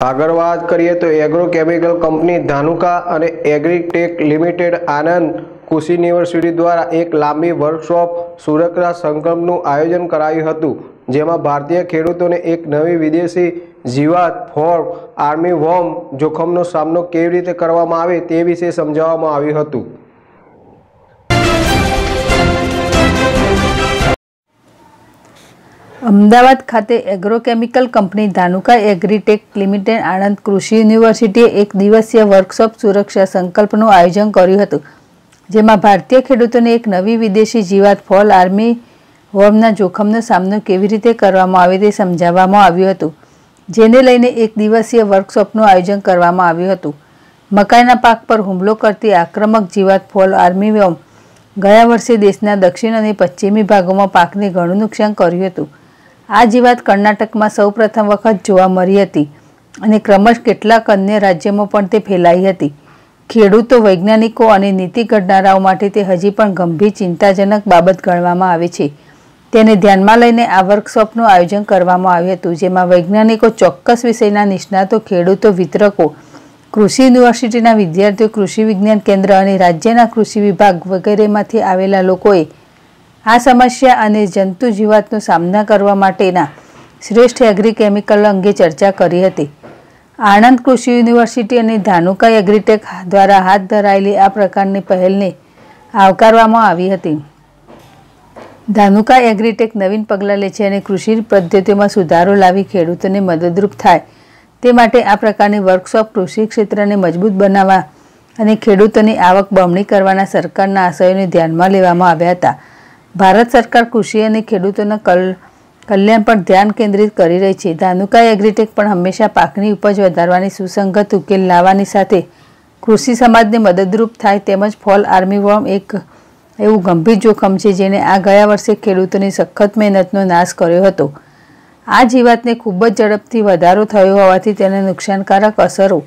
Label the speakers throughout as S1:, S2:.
S1: આગળ વાત કરીએ તો એગ્રો કેમિકલ કંપની ધાનુકા અને એગ્રીટેક લિમિટેડ આનંદ કૃષિ યુનિવર્સિટી દ્વારા એક લાંબી વર્કશોપ સુરક્ષા સંકલ્પનું આયોજન કરાયું હતું, જેમાં ભારતીય ખેડૂતોને એક નવી વિદેશી જીવાત ફોર્મ, આર્મી વોર્મ જોખમનો સામનો કેવી રીતે કરવામાં આવે તે વિશે સમજાવવામાં આવ્યું હતું.
S2: અમદાવાદ ખાતે agrochemical company Dhanuka Agritech Limited Anand કૃષિ યુનિવર્સિટીએ એક દિવસીય વર્કશોપ સુરક્ષા સંકલ્પનું આયોજન કર્યું હતું, જેમાં ભારતીય ખેડૂતોને એક નવી વિદેશી જીવાત ફોલ આર્મી વોર્મના જોખમનો સામનો કેવી રીતે કરવામાં આવે તે સમજાવવામાં આવ્યું હતું, જેને લઈને એક દિવસીય વર્કશોપનું આયોજન કરવામાં આવ્યું હતું. મકાઈના પાક પર હુમલો કરતી આક્રમક જીવાત ફોલ આર્મી વોર્મ ગયા વર્ષે દેશના દક્ષિણ અને પશ્ચિમી ભાગોમાં પાકને ઘણું નુકસાન કર્યું હતું. આ જીવાત કર્ણાટકમાં સૌ પ્રથમ વખત જોવા મળી હતી અને ક્રમશ કેટલાક અન્ય રાજ્યોમાં પણ તે ફેલાઈ હતી. ખેડૂતો, વૈજ્ઞાનિકો અને નીતિ ઘડનારાઓ માટે તે હજી પણ ગંભીર ચિંતાજનક બાબત ગણવામાં આવે છે. તેને ધ્યાનમાં લઈને આ વર્કશોપનું આયોજન કરવામાં આવ્યું હતું, જેમાં વૈજ્ઞાનિકો ચોક્કસ વિષયના નિષ્ણાતો, ખેડૂતો, વિતરકો, કૃષિ યુનિવર્સિટીના વિદ્યાર્થીઓ, કૃષિ વિજ્ઞાન કેન્દ્ર અને રાજ્યના કૃષિ વિભાગ વગેરેમાંથી આવેલા લોકોએ આ સમસ્યા અને જંતુ જીવાતનો સામના કરવા માટેના શ્રેષ્ઠ એગ્રી કેમિકલ અંગે ચર્ચા કરી હતી. આણંદ કૃષિ યુનિવર્સિટી અને ધાનુકા એગ્રીટેક દ્વારા હાથ ધરાયેલી આ પ્રકારની પહેલને આવકારવામાં આવી હતી. ધાનુકા એગ્રીટેક નવીન પગલાં લે છે અને કૃષિ પદ્ધતિઓમાં સુધારો લાવી ખેડૂતોને મદદરૂપ થાય. તે માટે આ પ્રકારની વર્કશોપ કૃષિ ક્ષેત્રને મજબૂત બનાવવા અને ખેડૂતોની આવક બમણી કરવાના સરકારના આશયોને ધ્યાનમાં લેવામાં આવ્યા હતા. ભારત સરકાર કૃષિ અને ખેડૂતોના કલ, કલ્યાણ પર ધ્યાન કેન્દ્રિત કરી રહી છે. ધાનુકા એગ્રીટેક પણ હંમેશા પાકની ઉપજ વધારવાની સુસંગત ઉકેલ લાવવાની સાથે કૃષિ સમાજને મદદરૂપ થાય તેમજ ફોલ આર્મી વોર્મ એક એવું ગંભીર જોખમ છે જેણે આ ગયા વર્ષે ખેડૂતોની સખત મહેનતનો નાશ કર્યો હતો. આ જીવાતને ખૂબ જ ઝડપથી વધારો થયો હોવાથી તેને નુકસાનકારક અસરો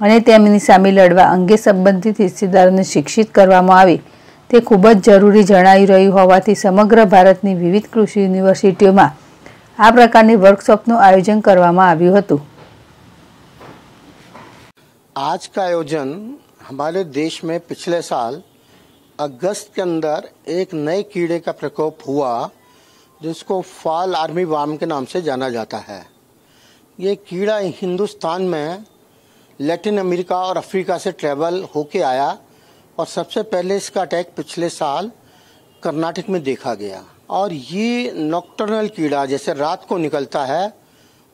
S2: અને તેમની સામે લડવા અંગે સંબંધિત હિસ્સેદારોને શિક્ષિત કરવામાં આવે. તે ખૂબ જ જરૂરી જણાઈ રહ્યું હોવાથી સમગ્ર ભારતની વિવિધ કૃષિ યુનિવર્સિટીઓમાં આ પ્રકારની વર્કશોપનું આયોજન કરવામાં આવ્યું હતું
S3: आज का आयोजन हमारे देश में पिछले साल अगस्त के अंदर एक नए कीड़े का प्रकोप हुआ जिसको फाल आर्मी वाम के नाम से जाना जाता है ये कीड़ा हिंदुस्तान में लैटिन अमेरिका और अफ्रीका से ट्रेवल होके आया और सबसे पहले इसका अटैक पिछले साल कर्नाटक में देखा गया। और ये नॉक्टर्नल कीड़ा जैसे रात को निकलता है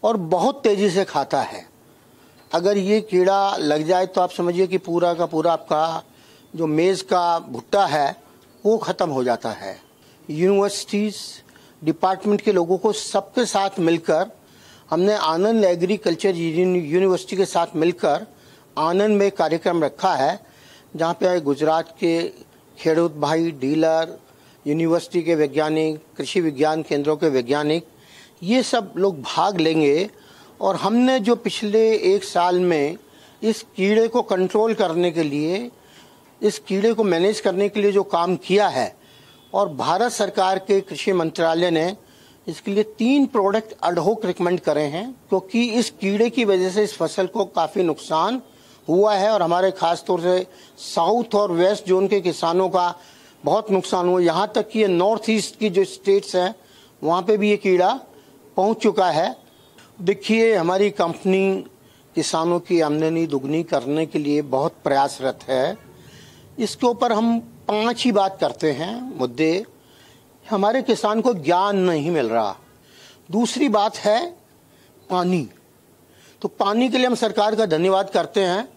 S3: और बहुत तेज़ी से खाता है। अगर ये कीड़ा लग जाए तो आप समझिए कि पूरा का पूरा आपका जो मेज़ का भुट्टा है, वो ख़त्म हो जाता है। यूनिवर्सिटीज़ डिपार्टमेंट के लोगों को सबके साथ मिलकर, हमने आनंद एग्रीकल्चर यूनिवर्सिटी के साथ मिलकर आनंद में कार्यक्रम रखा है। जहाँ पे आए गुजरात के खेडूत भाई, डीलर यूनिवर्सिटी के वैज्ञानिक, कृषि विज्ञान केंद्रों के वैज्ञानिक, ये सब लोग भाग लेंगे और हमने जो पिछले एक साल में इस कीड़े को कंट्रोल करने के लिए, इस कीड़े को मैनेज करने के लिए जो काम किया है और भारत सरकार के कृषि मंत्रालय ने इसके लिए तीन प्रोडक्ट अडहोक रिकमेंड करे हैं, क्योंकि इस कीड़े की वजह से इस फ़सल को काफ़ी नुकसान हुआ है और हमारे खास तौर से साउथ और वेस्ट जोन के किसानों का बहुत नुकसान हुआ। यहाँ तक कि ये नॉर्थ ईस्ट की जो स्टेट्स हैं, वहाँ पे भी ये कीड़ा पहुँच चुका है। देखिए, हमारी कंपनी किसानों की आमदनी दुगनी करने के लिए बहुत प्रयासरत है। इसके ऊपर हम पाँच ही बात करते हैं। मुद्दे, हमारे किसान को ज्ञान नहीं मिल रहा। दूसरी बात है पानी। तो पानी के लिए हम सरकार का धन्यवाद करते हैं।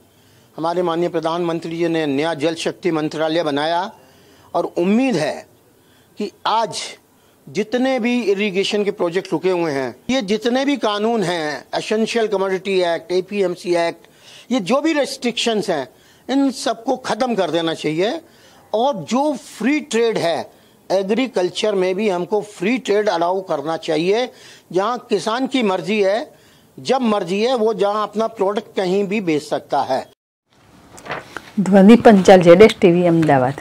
S3: हमारे माननीय प्रधानमंत्री जी ने नया जल शक्ति मंत्रालय बनाया और उम्मीद है कि आज जितने भी इरिगेशन के प्रोजेक्ट रुके हुए हैं, ये जितने भी कानून हैं essential commodity act APMC act ये जो भी रेस्ट्रिक्शंस हैं, इन सबको ख़त्म कर देना चाहिए। और जो फ्री ट्रेड है एग्रीकल्चर में भी हमको फ्री ट्रेड अलाउ करना चाहिए। जहाँ किसान की मर्ज़ी है, जब मर्ज़ी है, वो जहाँ अपना प्रोडक्ट कहीं भी बेच सकता है।
S2: ધ્વનિ પંચાલ જેડેશ ટીવી અમદાવાદ.